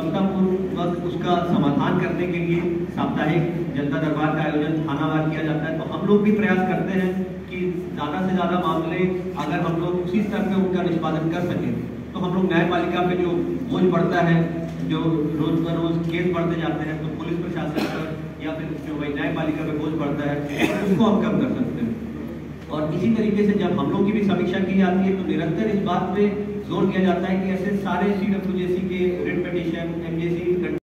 सप्ताहपूर्वक उसका समाधान करने के लिए साप्ताहिक जनता दरबार का आयोजन थानावार किया जाता है। तो हम लोग भी प्रयास करते हैं कि ज़्यादा से ज़्यादा मामले अगर हम लोग उसी स्तर पे उनका निष्पादन कर सकें तो हम लोग न्यायपालिका पे जो बोझ बढ़ता है, जो रोज ब रोज केस बढ़ते जाते हैं तो पुलिस प्रशासन पर या फिर जो वही न्यायपालिका पे बोझ बढ़ता है, उसको हम कम कर सकते हैं। और इसी तरीके से जब हम लोग की भी समीक्षा की जाती है तो निरंतर इस बात पे ज़ोर दिया जाता है कि ऐसे सारे सी के रिट पिटिशन एमजेसी